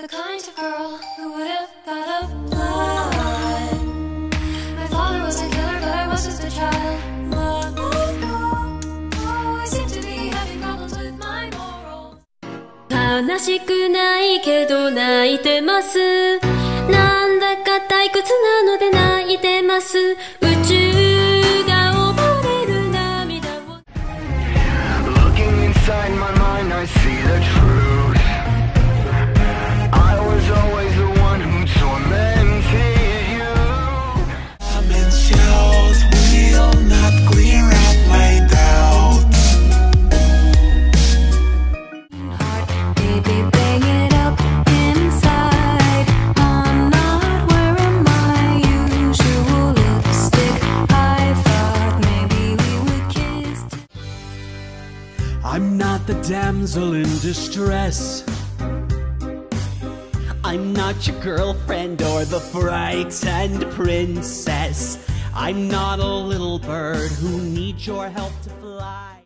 悲しくないけど泣いてます。なんだか退屈なので泣いてます。I'm not the damsel in distress. I'm not your girlfriend or the frightened princess. I'm not a little bird who needs your help to fly.